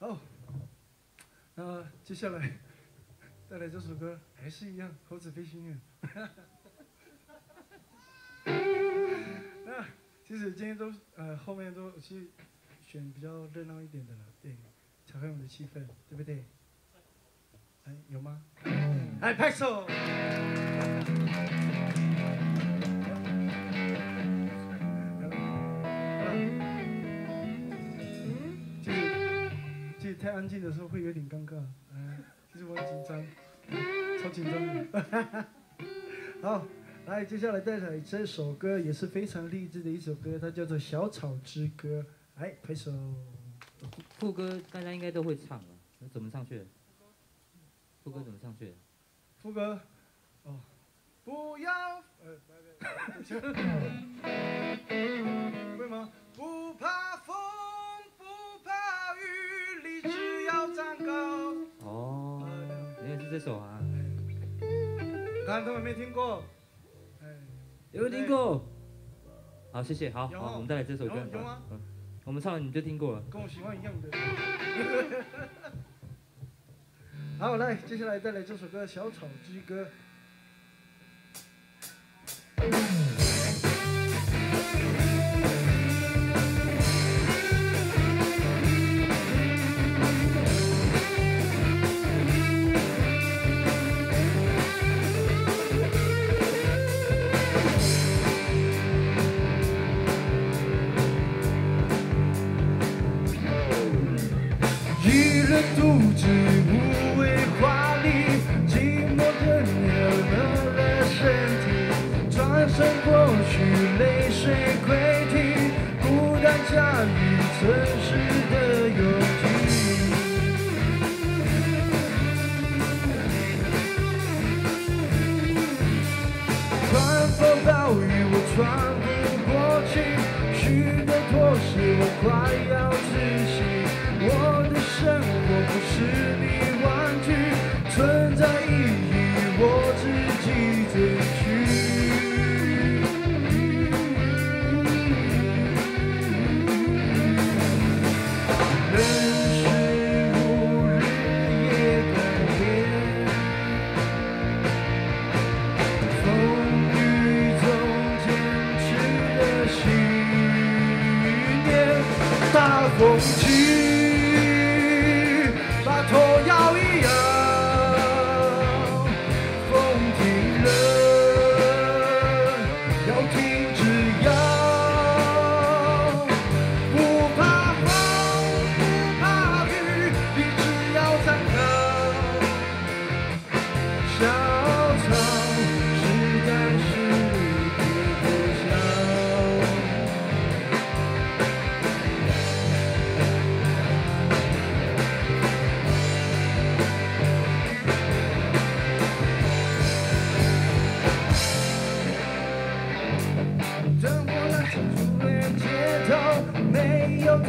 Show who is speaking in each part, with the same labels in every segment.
Speaker 1: 好，那接下来带来这首歌还是一样，《猴子飞行员》。那其实今天都呃后面都去选比较热闹一点的了，对，调开我们的气氛，对不对？哎，有吗？哎，拍手。安静的时候会有点尴尬，哎，其实我很紧张，超紧张的。好，来，接下来带来这首歌也是非常励志的一首歌，它叫做《小草之歌》。哎，拍手。
Speaker 2: 副歌大家应该都会唱了，那怎么上去？副歌怎么上去？
Speaker 1: 副歌，哦，不要，呃，
Speaker 2: 这首啊。
Speaker 1: 刚才他们没听过，
Speaker 2: 哎，有听过。好，谢谢，好好，我们带来这首歌。
Speaker 1: 有吗？
Speaker 2: 我们唱了你就听过了，
Speaker 1: 跟我喜欢一样的。好，来，接下来带来这首歌《小草之歌》。体，转身过去，泪水溃堤，孤单驾驭城大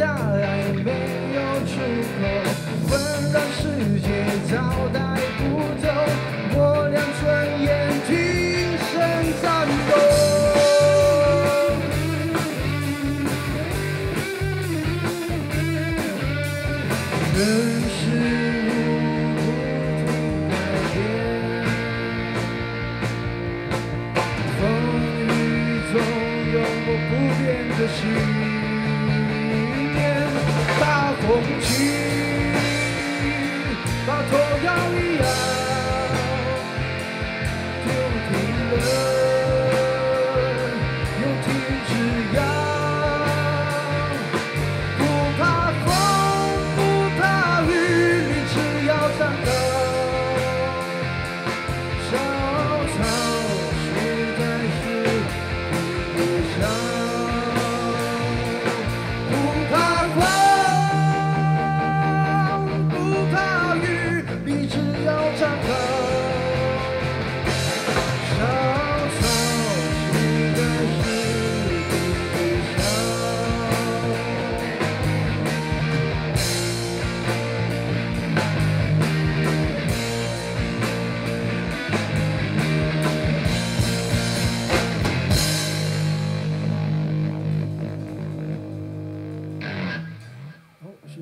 Speaker 1: 没有答案，没有出口，大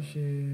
Speaker 1: 好，谢谢。